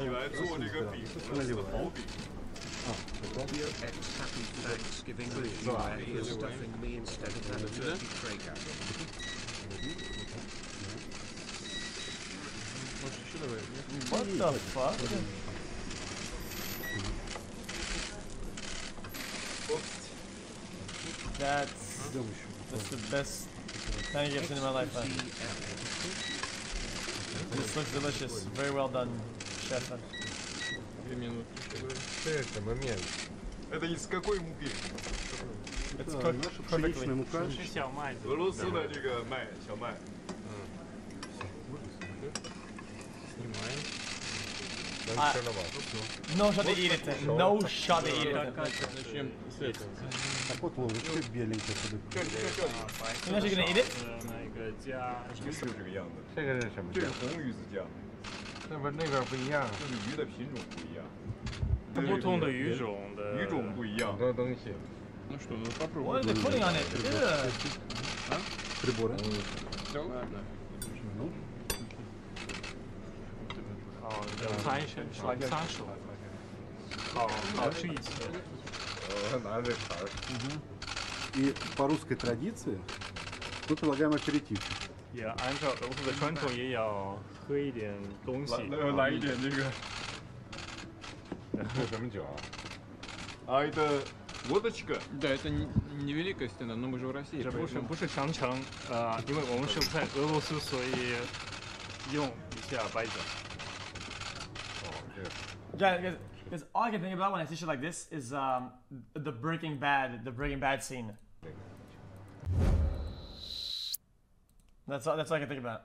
起来做这个比子的毛笔。Leo X happy Thanksgiving with you you stuffing me instead of that. What the fuck? That's, the best tiny I've in my life. This looks delicious. Very well done. chef. man. Две минуты. Это момент. Это из какой муки? It's Это cooked наша пшеничная perfectly. мука. 是小麦的。俄罗斯的这个麦，小麦。 Снимаем. А- Дальше черновато. No shot to eat it. No shot to eat it. Начнем с этого. Так вот ловушка беленькая. 这里这里这里， You're actually gonna eat it? 呃，那个加就是这个样子。这个是什么酱这是？红鱼子酱， 那边那边不一样，就是鱼的品种不一样，不同的鱼种的鱼种不一样很。多东西。 Ну что, ну What попробуем. are they putting on it? Ugh. Приборы. Ладно. 哦，有三十，是 like 三十。好，好吃一次。 呃拿着茬儿， И по русской традиции мы предлагаем аперитив. 也按照俄罗斯的传统，也要喝一点东西。来来来一点这个，这什么酒啊？啊，это водочка。 Да, это не, не великая стена, но мы же в России. 这不是 поэтому- 不是长城，呃，因为我们是在俄罗斯，所以用一下白酒。哦，这个 Yeah, because all I can think about when I see shit like this is um, the Breaking Bad, the Breaking Bad scene. That's all. That's all I can think about.